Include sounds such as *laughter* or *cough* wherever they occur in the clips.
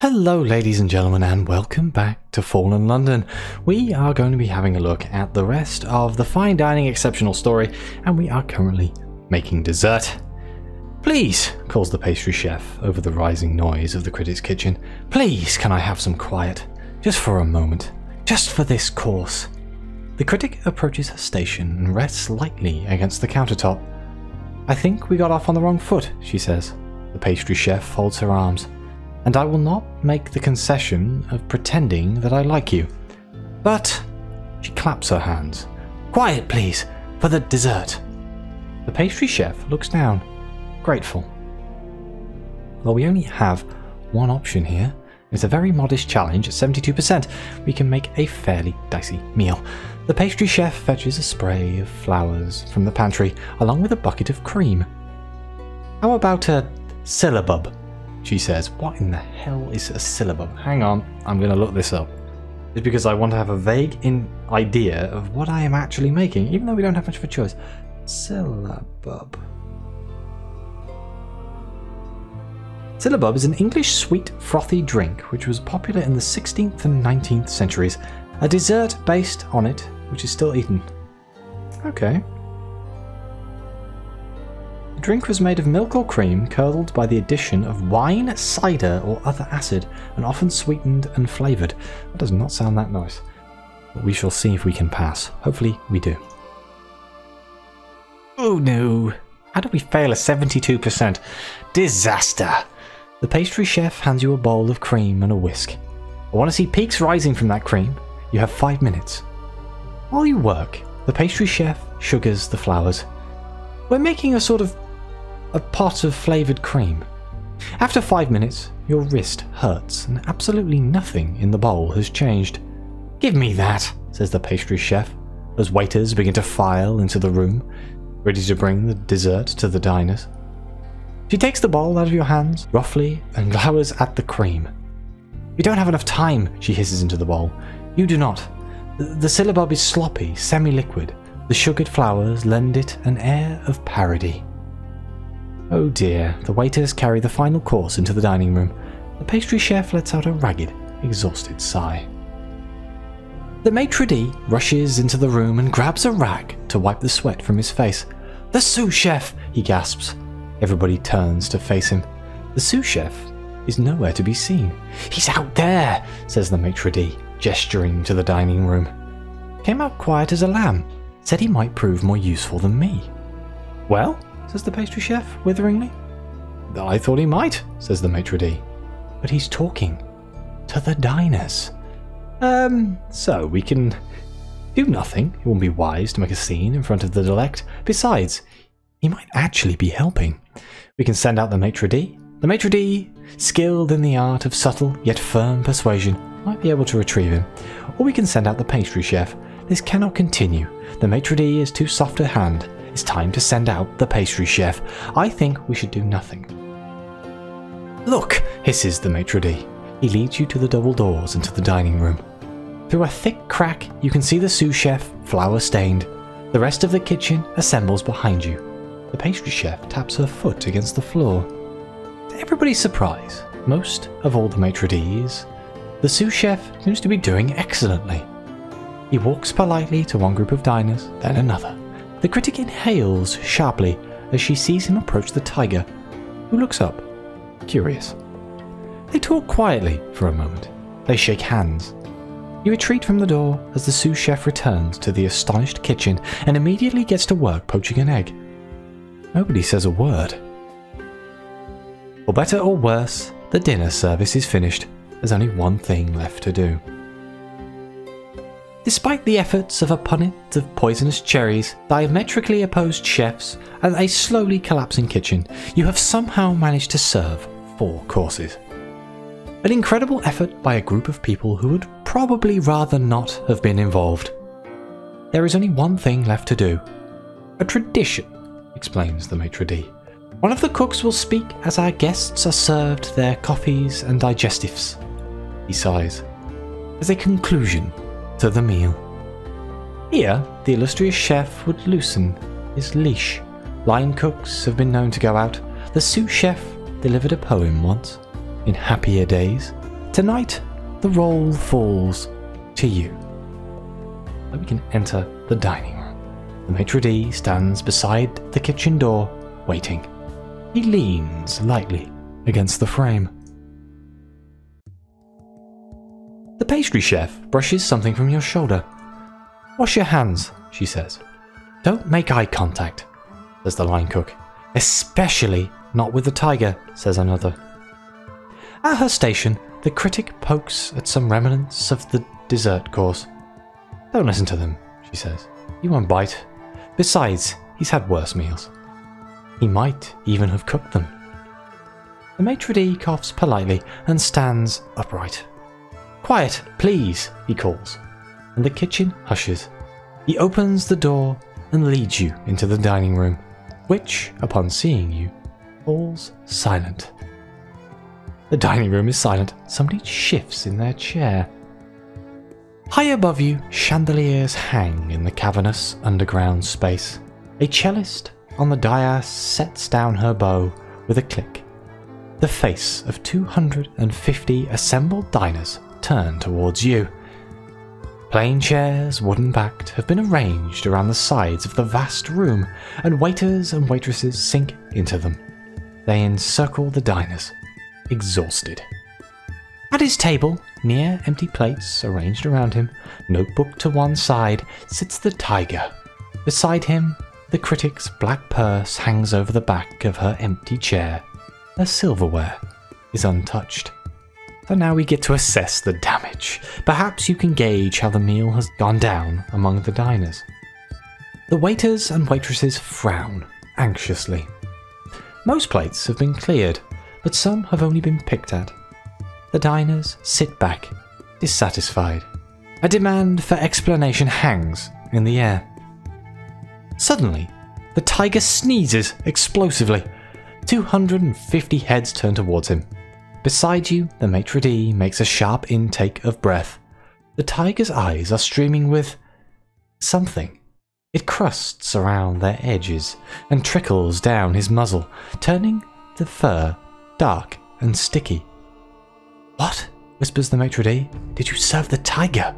Hello, ladies and gentlemen, and welcome back to Fallen London. We are going to be having a look at the rest of the fine dining exceptional story, and we are currently making dessert. Please, calls the pastry chef over the rising noise of the critic's kitchen. Please, can I have some quiet? Just for a moment. Just for this course. The critic approaches her station and rests lightly against the countertop. I think we got off on the wrong foot, she says. The pastry chef folds her arms and I will not make the concession of pretending that I like you. But she claps her hands. Quiet, please, for the dessert. The pastry chef looks down, grateful. Well, we only have one option here. It's a very modest challenge at 72%. We can make a fairly dicey meal. The pastry chef fetches a spray of flowers from the pantry, along with a bucket of cream. How about a syllabub? She says, What in the hell is a syllabub? Hang on, I'm going to look this up. It's because I want to have a vague idea of what I am actually making, even though we don't have much of a choice. Syllabub. Syllabub is an English sweet, frothy drink which was popular in the 16th and 19th centuries. A dessert based on it, which is still eaten. Okay, drink was made of milk or cream curdled by the addition of wine, cider, or other acid, and often sweetened and flavoured. That does not sound that nice. But we shall see if we can pass. Hopefully, we do. Oh no! How did we fail a 72%? Disaster! The pastry chef hands you a bowl of cream and a whisk. I want to see peaks rising from that cream. You have five minutes. While you work, the pastry chef sugars the flowers. We're making a sort of a pot of flavoured cream. After five minutes, your wrist hurts and absolutely nothing in the bowl has changed. Give me that, says the pastry chef, as waiters begin to file into the room, ready to bring the dessert to the diners. She takes the bowl out of your hands, roughly, and glowers at the cream. We don't have enough time, she hisses into the bowl. You do not. The syllabub is sloppy, semi liquid. The sugared flowers lend it an air of parody. Oh dear, the waiters carry the final course into the dining room. The pastry chef lets out a ragged, exhausted sigh. The maitre d' rushes into the room and grabs a rag to wipe the sweat from his face. The sous chef, he gasps. Everybody turns to face him. The sous chef is nowhere to be seen. He's out there, says the maitre d', gesturing to the dining room. Came out quiet as a lamb, said he might prove more useful than me. Well, says the pastry chef witheringly. I thought he might, says the maitre d'. But he's talking to the diners. Um, so we can do nothing. It wouldn't be wise to make a scene in front of the elect. Besides, he might actually be helping. We can send out the maitre d'. The maitre d', skilled in the art of subtle yet firm persuasion, might be able to retrieve him. Or we can send out the pastry chef. This cannot continue. The maitre d' is too soft a hand it's time to send out the pastry chef. I think we should do nothing. Look, hisses the maitre d'. He leads you to the double doors into the dining room. Through a thick crack, you can see the sous chef, flour stained. The rest of the kitchen assembles behind you. The pastry chef taps her foot against the floor. To everybody's surprise, most of all the maitre d's, the sous chef seems to be doing excellently. He walks politely to one group of diners, then another. The critic inhales sharply as she sees him approach the tiger, who looks up, curious. They talk quietly for a moment. They shake hands. You retreat from the door as the sous chef returns to the astonished kitchen and immediately gets to work poaching an egg. Nobody says a word. For better or worse, the dinner service is finished. There's only one thing left to do. Despite the efforts of a punnet of poisonous cherries, diametrically opposed chefs, and a slowly collapsing kitchen, you have somehow managed to serve four courses. An incredible effort by a group of people who would probably rather not have been involved. There is only one thing left to do. A tradition, explains the maitre d'. One of the cooks will speak as our guests are served their coffees and digestives. He sighs. As a conclusion, to the meal. Here, the illustrious chef would loosen his leash. Line cooks have been known to go out. The sous chef delivered a poem once, in happier days. Tonight, the role falls to you. We can enter the dining room. The maitre d' stands beside the kitchen door, waiting. He leans lightly against the frame. Pastry chef brushes something from your shoulder. Wash your hands, she says. Don't make eye contact, says the line cook. Especially not with the tiger, says another. At her station, the critic pokes at some remnants of the dessert course. Don't listen to them, she says. He won't bite. Besides, he's had worse meals. He might even have cooked them. The maitre d' coughs politely and stands upright. Quiet, please, he calls, and the kitchen hushes. He opens the door and leads you into the dining room, which, upon seeing you, falls silent. The dining room is silent. Somebody shifts in their chair. High above you, chandeliers hang in the cavernous underground space. A cellist on the dais sets down her bow with a click. The face of 250 assembled diners turn towards you. Plain chairs, wooden backed, have been arranged around the sides of the vast room, and waiters and waitresses sink into them. They encircle the diners, exhausted. At his table, near empty plates arranged around him, notebook to one side, sits the tiger. Beside him, the critic's black purse hangs over the back of her empty chair. Her silverware is untouched. So now we get to assess the damage. Perhaps you can gauge how the meal has gone down among the diners. The waiters and waitresses frown anxiously. Most plates have been cleared, but some have only been picked at. The diners sit back, dissatisfied. A demand for explanation hangs in the air. Suddenly, the tiger sneezes explosively. 250 heads turn towards him. Beside you, the maitre d' makes a sharp intake of breath. The tiger's eyes are streaming with something. It crusts around their edges and trickles down his muzzle, turning the fur dark and sticky. What? whispers the maitre d'. Did you serve the tiger?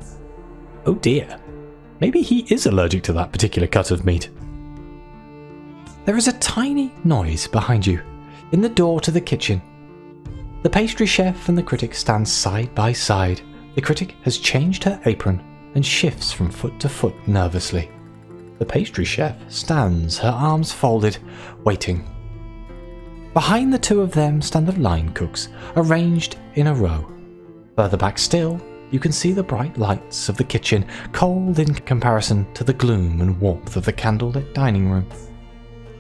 Oh dear. Maybe he is allergic to that particular cut of meat. There is a tiny noise behind you, in the door to the kitchen. The pastry chef and the critic stand side by side. The critic has changed her apron and shifts from foot to foot nervously. The pastry chef stands, her arms folded, waiting. Behind the two of them stand the line cooks, arranged in a row. Further back still, you can see the bright lights of the kitchen, cold in comparison to the gloom and warmth of the candlelit dining room.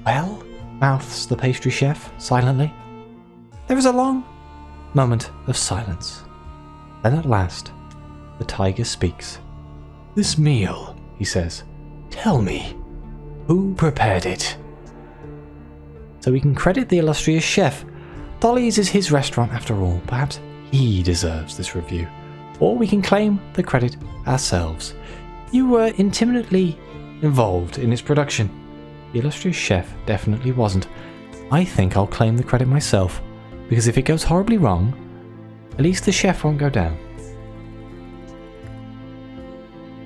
Well, mouths the pastry chef silently. There is a long moment of silence. Then at last, the tiger speaks. This meal, he says, tell me, who prepared it? So we can credit the illustrious chef. Dolly's is his restaurant after all. Perhaps he deserves this review. Or we can claim the credit ourselves. You were intimately involved in its production. The illustrious chef definitely wasn't. I think I'll claim the credit myself, because if it goes horribly wrong, at least the chef won't go down.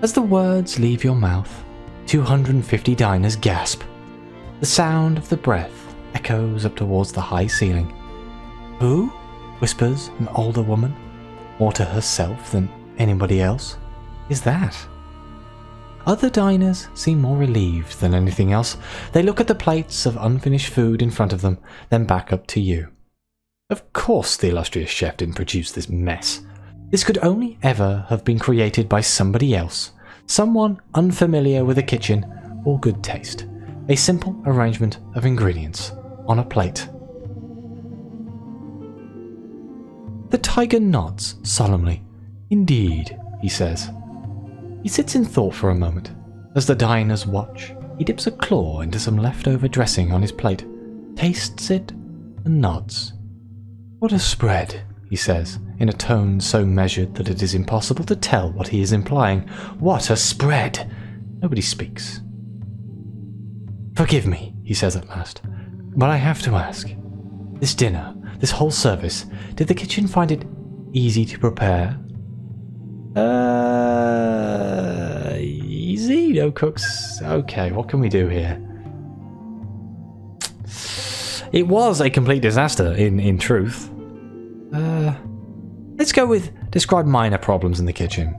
As the words leave your mouth, 250 diners gasp. The sound of the breath echoes up towards the high ceiling. Who? whispers an older woman, more to herself than anybody else. Is that? Other diners seem more relieved than anything else. They look at the plates of unfinished food in front of them, then back up to you. Of course, the illustrious chef didn't produce this mess. This could only ever have been created by somebody else, someone unfamiliar with the kitchen or good taste. A simple arrangement of ingredients on a plate. The tiger nods solemnly. Indeed, he says. He sits in thought for a moment. As the diners watch, he dips a claw into some leftover dressing on his plate, tastes it, and nods. What a spread, he says, in a tone so measured that it is impossible to tell what he is implying. What a spread! Nobody speaks. Forgive me, he says at last, but I have to ask. This dinner, this whole service, did the kitchen find it easy to prepare. Uh, easy? No cooks. Okay, what can we do here? It was a complete disaster, in, in truth. Let's go with describe minor problems in the kitchen.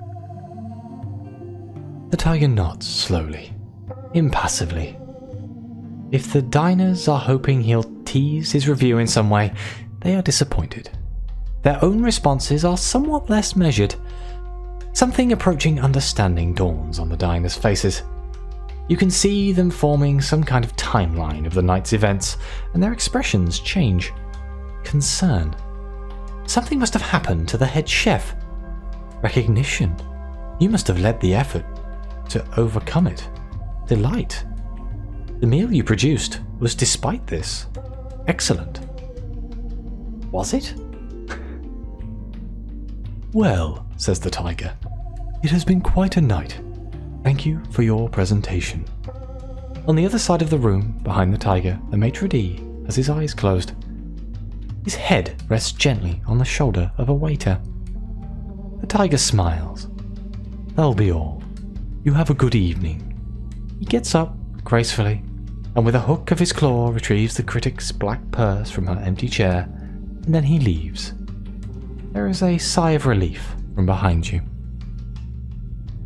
The tiger nods slowly, impassively. If the diners are hoping he'll tease his review in some way, they are disappointed. Their own responses are somewhat less measured. Something approaching understanding dawns on the diners' faces. You can see them forming some kind of timeline of the night's events, and their expressions change. Concern. Something must have happened to the head chef. Recognition. You must have led the effort to overcome it. Delight. The meal you produced was despite this. Excellent. Was it? *laughs* well, says the tiger, it has been quite a night. Thank you for your presentation. On the other side of the room, behind the tiger, the maitre d' has his eyes closed. His head rests gently on the shoulder of a waiter. The tiger smiles. That'll be all. You have a good evening. He gets up gracefully, and with a hook of his claw retrieves the critic's black purse from her empty chair, and then he leaves. There is a sigh of relief from behind you.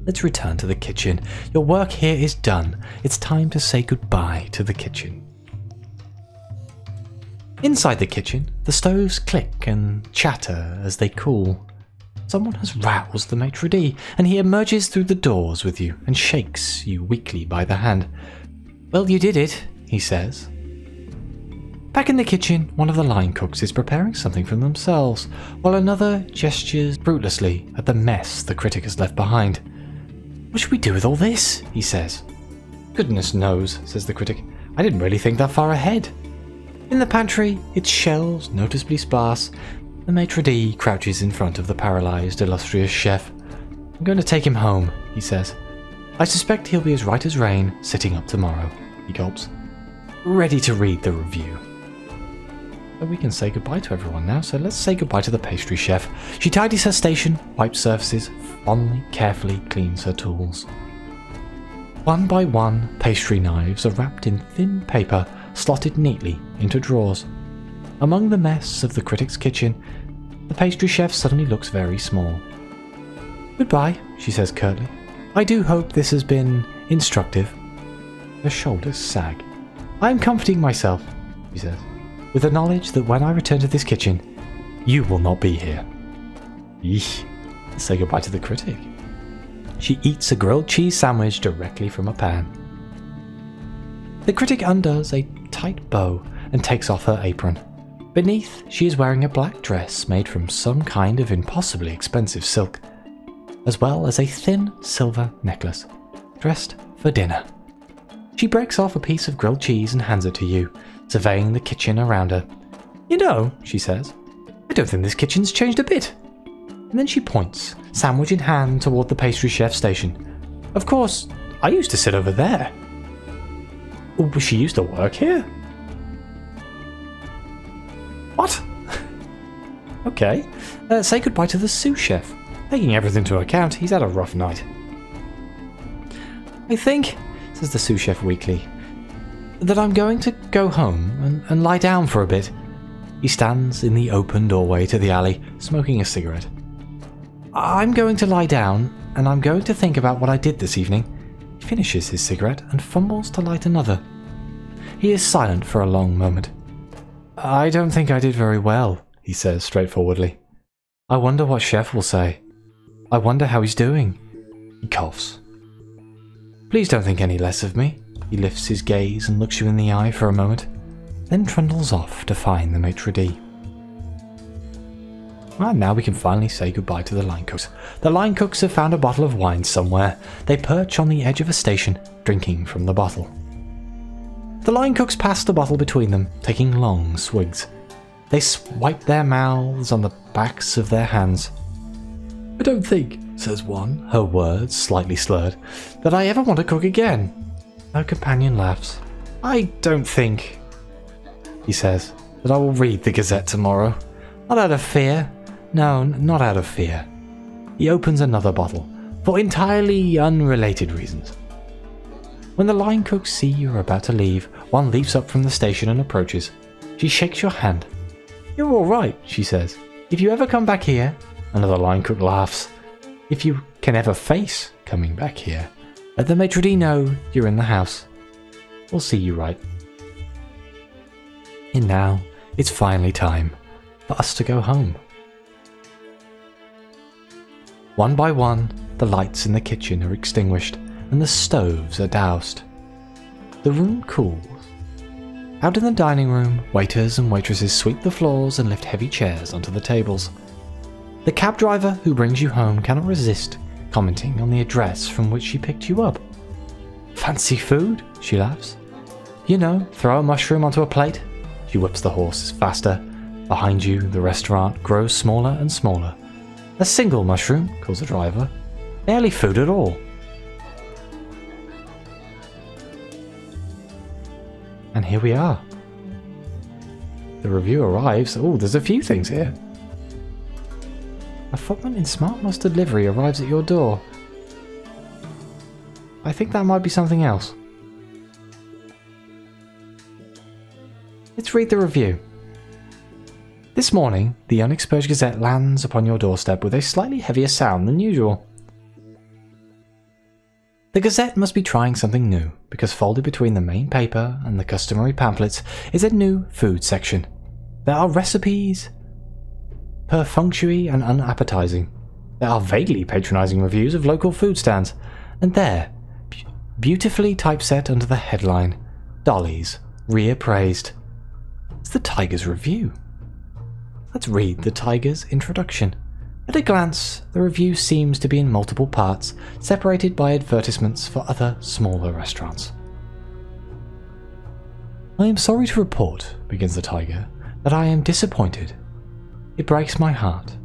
Let's return to the kitchen. Your work here is done. It's time to say goodbye to the kitchen. Inside the kitchen, the stoves click and chatter as they cool. Someone has roused the maitre d', and he emerges through the doors with you and shakes you weakly by the hand. Well, you did it, he says. Back in the kitchen, one of the line cooks is preparing something for themselves, while another gestures fruitlessly at the mess the critic has left behind. What should we do with all this? he says. Goodness knows, says the critic. I didn't really think that far ahead. In the pantry, its shelves noticeably sparse, the maitre d' crouches in front of the paralysed illustrious chef. I'm going to take him home, he says. I suspect he'll be as right as rain, sitting up tomorrow, he gulps. Ready to read the review. But we can say goodbye to everyone now, so let's say goodbye to the pastry chef. She tidies her station, wipes surfaces, fondly, carefully cleans her tools. One by one, pastry knives are wrapped in thin paper, slotted neatly into drawers. Among the mess of the critic's kitchen, the pastry chef suddenly looks very small. Goodbye, she says curtly. I do hope this has been instructive. Her shoulders sag. I am comforting myself, she says with the knowledge that when I return to this kitchen, you will not be here. Eesh. Say goodbye to the critic. She eats a grilled cheese sandwich directly from a pan. The critic undoes a tight bow and takes off her apron. Beneath, she is wearing a black dress made from some kind of impossibly expensive silk, as well as a thin silver necklace, dressed for dinner. She breaks off a piece of grilled cheese and hands it to you, surveying the kitchen around her. You know, she says, I don't think this kitchen's changed a bit. And then she points, sandwich in hand, toward the pastry chef station. Of course, I used to sit over there. Oh, she used to work here? What? okay. Uh, say goodbye to the sous chef. Taking everything into account, he's had a rough night. I think, says the sous chef weakly, that I'm going to go home and, and lie down for a bit. He stands in the open doorway to the alley, smoking a cigarette. I'm going to lie down, and I'm going to think about what I did this evening. He finishes his cigarette and fumbles to light another. He is silent for a long moment. I don't think I did very well, he says straightforwardly. I wonder what Chef will say. I wonder how he's doing. He coughs. Please don't think any less of me. He lifts his gaze and looks you in the eye for a moment, then trundles off to find the maitre d'. And now we can finally say goodbye to the line cooks. The line cooks have found a bottle of wine somewhere. They perch on the edge of a station, drinking from the bottle. The line cooks pass the bottle between them, taking long swigs. They swipe their mouths on the backs of their hands. I don't think, says one, her words slightly slurred, that I ever want to cook again. Her companion laughs. I don't think, he says, that I will read the Gazette tomorrow. Not out of fear, No, not out of fear. He opens another bottle, for entirely unrelated reasons. When the line cooks see you are about to leave, one leaps up from the station and approaches. She shakes your hand. You're alright, she says. If you ever come back here, another line cook laughs. If you can ever face coming back here, let the maitre d' know you're in the house. We'll see you right. And now, it's finally time for us to go home. One by one, the lights in the kitchen are extinguished and the stoves are doused. The room cools. Out in the dining room, waiters and waitresses sweep the floors and lift heavy chairs onto the tables. The cab driver who brings you home cannot resist commenting on the address from which she picked you up. Fancy food? She laughs. You know, throw a mushroom onto a plate. She whips the horses faster. Behind you, the restaurant grows smaller and smaller. A single mushroom, calls the driver. Barely food at all. Here we are. The review arrives. Oh, there's a few things here. A footman in smart mustard livery arrives at your door. I think that might be something else. Let's read the review. This morning, the Unexposed Gazette lands upon your doorstep with a slightly heavier sound than usual. The Gazette must be trying something new, because folded between the main paper and the customary pamphlets is a new food section. There are recipes, perfunctory and unappetizing. There are vaguely patronizing reviews of local food stands, and there, beautifully typeset under the headline, Dolly's, reappraised. It's the Tiger's review. Let's read the Tiger's introduction. At a glance, the review seems to be in multiple parts, separated by advertisements for other smaller restaurants. I am sorry to report, begins the Tiger, that I am disappointed. It breaks my heart.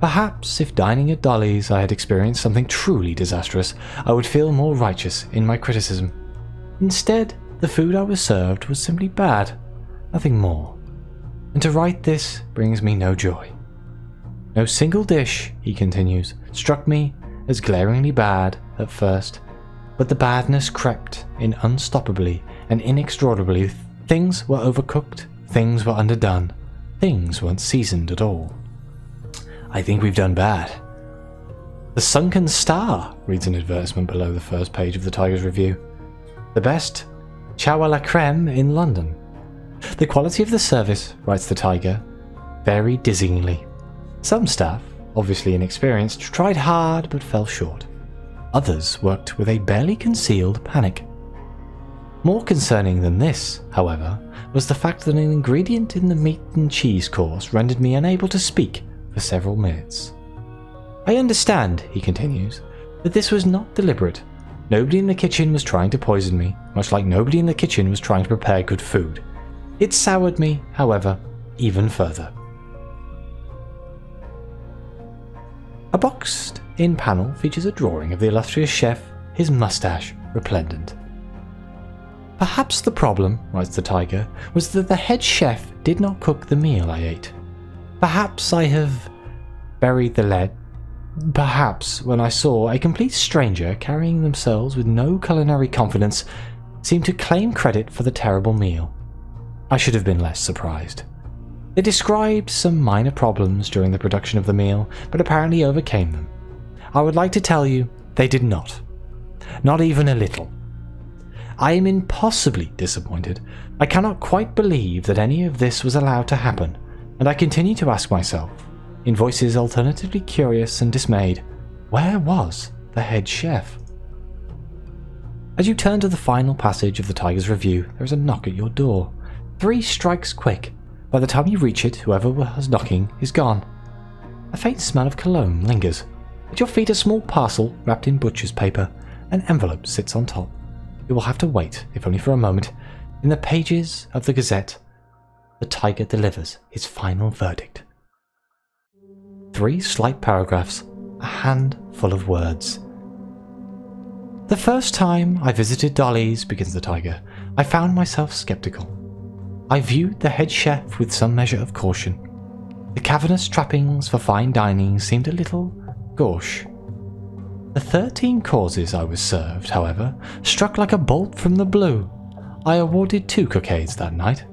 Perhaps if dining at Dolly's I had experienced something truly disastrous, I would feel more righteous in my criticism. Instead, the food I was served was simply bad, nothing more. And to write this brings me no joy. No single dish, he continues, struck me as glaringly bad at first, but the badness crept in unstoppably and inexorably. Things were overcooked, things were underdone, things weren't seasoned at all. I think we've done bad. The Sunken Star reads an advertisement below the first page of the Tiger's review. The best chow a la creme in London. The quality of the service, writes the Tiger, varied dizzyingly. Some staff, obviously inexperienced, tried hard but fell short. Others worked with a barely concealed panic. More concerning than this, however, was the fact that an ingredient in the meat and cheese course rendered me unable to speak for several minutes. I understand, he continues, that this was not deliberate. Nobody in the kitchen was trying to poison me, much like nobody in the kitchen was trying to prepare good food. It soured me, however, even further. A boxed in panel features a drawing of the illustrious chef, his mustache resplendent. Perhaps the problem, writes the Tiger, was that the head chef did not cook the meal I ate. Perhaps I have buried the lead. Perhaps when I saw a complete stranger carrying themselves with no culinary confidence seem to claim credit for the terrible meal. I should have been less surprised. They described some minor problems during the production of the meal, but apparently overcame them. I would like to tell you they did not. Not even a little. I am impossibly disappointed. I cannot quite believe that any of this was allowed to happen, and I continue to ask myself, in voices alternatively curious and dismayed, where was the head chef? As you turn to the final passage of the Tiger's review, there is a knock at your door. Three strikes quick, by the time you reach it, whoever was knocking is gone. A faint smell of cologne lingers. At your feet, a small parcel wrapped in butcher's paper. An envelope sits on top. You will have to wait, if only for a moment. In the pages of the Gazette, the tiger delivers his final verdict. Three slight paragraphs, a handful of words. The first time I visited Dolly's, begins the tiger, I found myself skeptical. I viewed the head chef with some measure of caution. The cavernous trappings for fine dining seemed a little gauche. The 13 causes I was served, however, struck like a bolt from the blue. I awarded two cockades that night.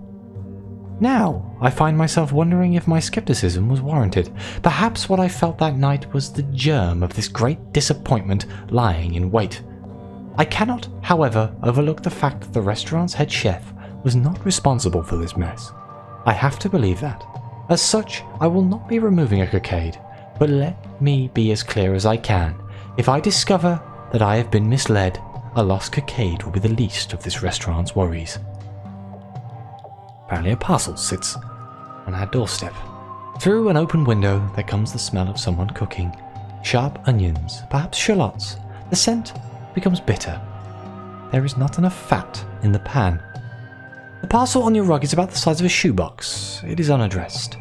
Now, I find myself wondering if my skepticism was warranted. Perhaps what I felt that night was the germ of this great disappointment lying in wait. I cannot, however, overlook the fact that the restaurant's head chef was not responsible for this mess. I have to believe that. As such, I will not be removing a cockade, but let me be as clear as I can. If I discover that I have been misled, a lost cockade will be the least of this restaurant's worries. Apparently a parcel sits on our doorstep. Through an open window there comes the smell of someone cooking. Sharp onions, perhaps shallots. The scent becomes bitter. There is not enough fat in the pan. The parcel on your rug is about the size of a shoebox. It is unaddressed.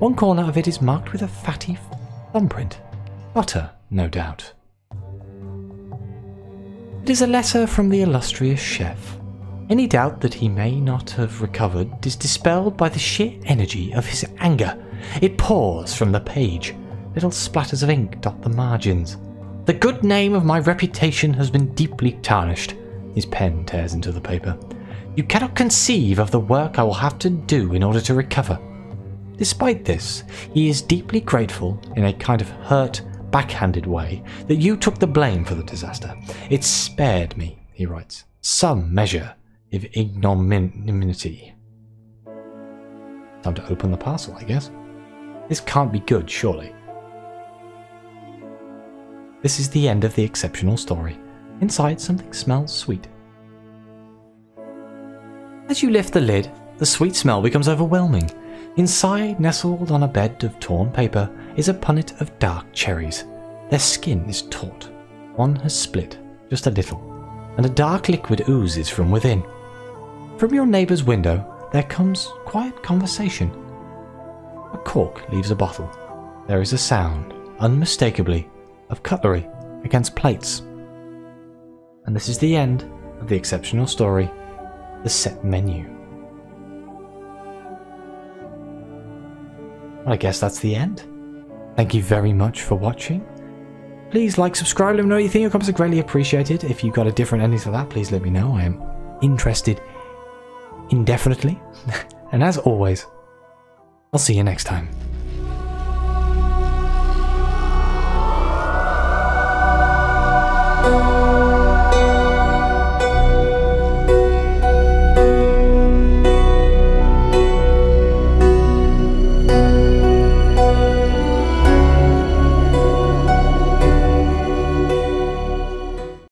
One corner of it is marked with a fatty thumbprint. Butter, no doubt. It is a letter from the illustrious chef. Any doubt that he may not have recovered is dispelled by the sheer energy of his anger. It pours from the page. Little splatters of ink dot the margins. The good name of my reputation has been deeply tarnished. His pen tears into the paper. You cannot conceive of the work I will have to do in order to recover. Despite this, he is deeply grateful, in a kind of hurt, backhanded way, that you took the blame for the disaster. It spared me, he writes, some measure of ignominy. Time to open the parcel, I guess. This can't be good, surely. This is the end of the exceptional story. Inside, something smells sweet. As you lift the lid, the sweet smell becomes overwhelming. Inside, nestled on a bed of torn paper, is a punnet of dark cherries. Their skin is taut. One has split, just a little, and a dark liquid oozes from within. From your neighbour's window, there comes quiet conversation. A cork leaves a bottle. There is a sound, unmistakably, of cutlery against plates. And this is the end of the exceptional story, The Set Menu. I guess that's the end. Thank you very much for watching. Please like, subscribe, let me know what you think. Your comments are greatly appreciated. If you've got a different ending to that, please let me know. I am interested indefinitely. *laughs* and as always, I'll see you next time.